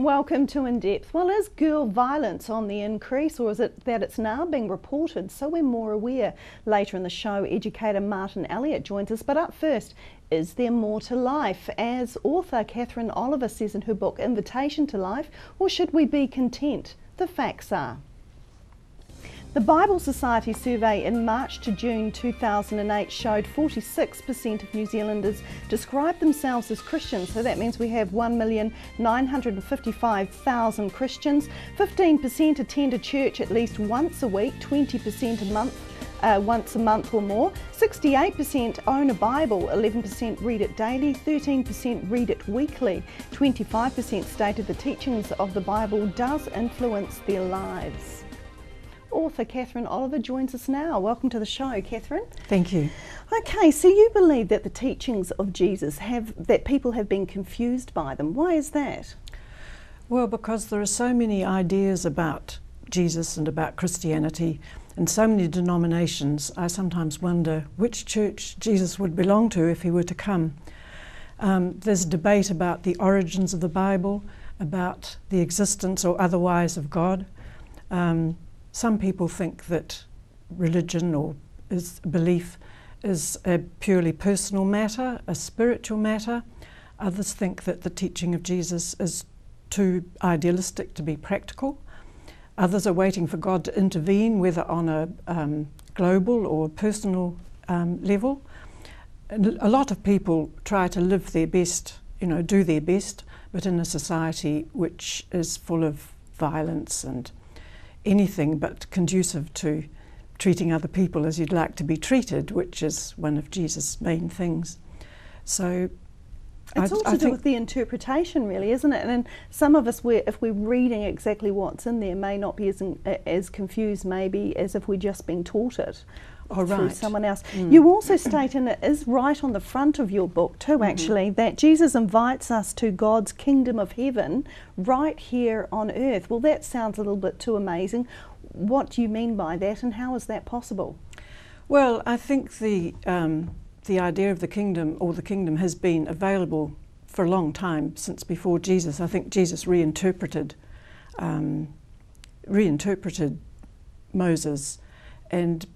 Welcome to In Depth. Well, is girl violence on the increase or is it that it's now being reported so we're more aware? Later in the show, educator Martin Elliott joins us. But up first, is there more to life? As author Katherine Oliver says in her book Invitation to Life, or should we be content? The facts are. The Bible Society survey in March to June 2008 showed 46% of New Zealanders describe themselves as Christians. So that means we have 1,955,000 Christians. 15% attend a church at least once a week, 20% a month. Uh, once a month or more. 68% own a Bible, 11% read it daily, 13% read it weekly. 25% stated the teachings of the Bible does influence their lives. Author Katherine Oliver joins us now. Welcome to the show, Katherine. Thank you. Okay, so you believe that the teachings of Jesus have that people have been confused by them. Why is that? Well, because there are so many ideas about Jesus and about Christianity and so many denominations, I sometimes wonder which church Jesus would belong to if he were to come. Um, there's debate about the origins of the Bible, about the existence or otherwise of God. Um, some people think that religion or is belief is a purely personal matter, a spiritual matter. Others think that the teaching of Jesus is too idealistic to be practical. Others are waiting for God to intervene, whether on a um, global or personal um, level. And a lot of people try to live their best, you know, do their best, but in a society which is full of violence and anything but conducive to treating other people as you'd like to be treated, which is one of Jesus' main things. So it's I, all to I do with the interpretation, really, isn't it? And some of us, we're, if we're reading exactly what's in there, may not be as, as confused, maybe, as if we'd just been taught it oh, through right. someone else. Mm. You also state, and it is right on the front of your book too, mm-hmm. actually, that Jesus invites us to God's kingdom of heaven right here on earth. Well, that sounds a little bit too amazing. What do you mean by that, and how is that possible? Well, I think the um, the idea of the kingdom or the kingdom has been available for a long time since before Jesus. I think Jesus reinterpreted um, reinterpreted Moses and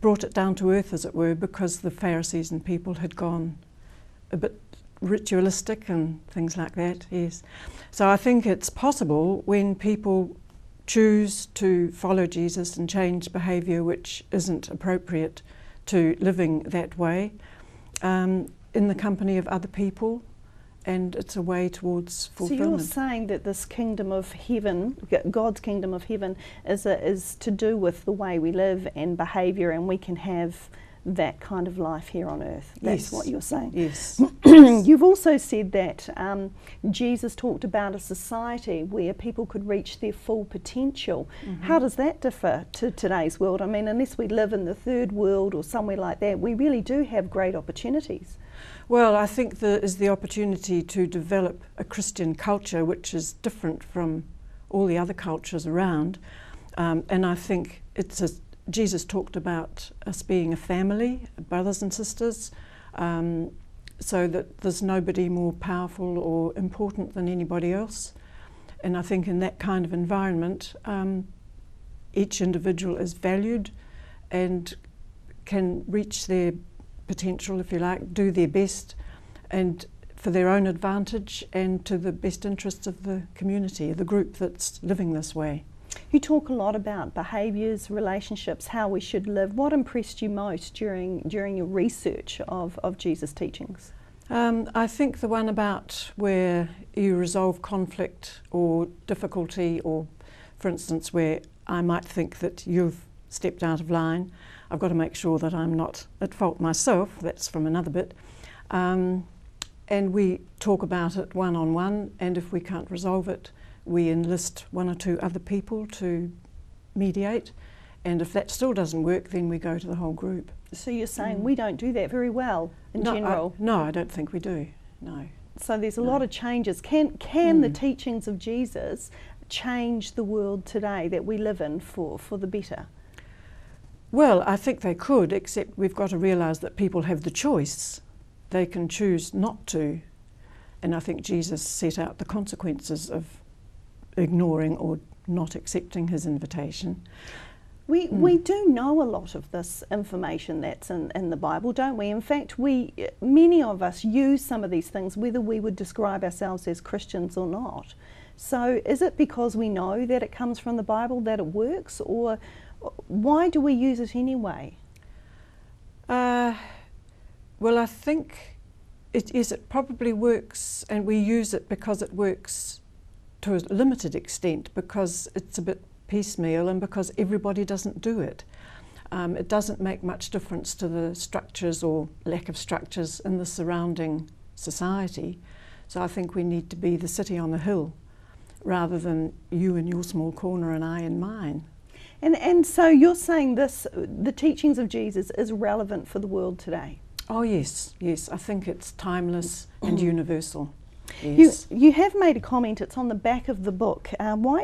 brought it down to earth, as it were, because the Pharisees and people had gone a bit ritualistic and things like that, yes. So I think it's possible when people choose to follow Jesus and change behaviour which isn't appropriate to living that way um, in the company of other people and it's a way towards fulfillment. So you're saying that this kingdom of heaven, God's kingdom of heaven, is a, is to do with the way we live and behaviour, and we can have that kind of life here on earth. That's yes. what you're saying. Yes. You've also said that um, Jesus talked about a society where people could reach their full potential. Mm-hmm. How does that differ to today's world? I mean, unless we live in the third world or somewhere like that, we really do have great opportunities. Well, I think there is the opportunity to develop a Christian culture which is different from all the other cultures around. Um, and I think it's a, Jesus talked about us being a family, brothers and sisters, um, so that there's nobody more powerful or important than anybody else. And I think in that kind of environment, um, each individual is valued and can reach their potential, if you like, do their best and for their own advantage and to the best interests of the community, the group that's living this way. You talk a lot about behaviours, relationships, how we should live. What impressed you most during during your research of, of Jesus' teachings? Um, I think the one about where you resolve conflict or difficulty, or for instance, where I might think that you've stepped out of line, I've got to make sure that I'm not at fault myself. That's from another bit. Um, and we talk about it one on one, and if we can't resolve it, we enlist one or two other people to mediate. And if that still doesn't work, then we go to the whole group. So you're saying mm. we don't do that very well in no, general? I, no, I don't think we do. No. So there's a no. lot of changes. Can can mm. the teachings of Jesus change the world today that we live in for, for the better? Well, I think they could, except we've got to realise that people have the choice. They can choose not to and I think Jesus set out the consequences of ignoring or not accepting his invitation. We, Mm. we do know a lot of this information that's in, in the Bible, don't we? In fact, we many of us use some of these things whether we would describe ourselves as Christians or not. So, is it because we know that it comes from the Bible that it works, or why do we use it anyway? Uh, well, I think it is. It probably works, and we use it because it works to a limited extent because it's a bit piecemeal and because everybody doesn't do it. Um, it doesn't make much difference to the structures or lack of structures in the surrounding society. So I think we need to be the city on the hill rather than you in your small corner and I in mine. And, and so you're saying this, the teachings of Jesus is relevant for the world today. Oh, yes, yes. I think it's timeless and universal. You, Yes. you have made a comment, it's on the back of the book. Uh, why,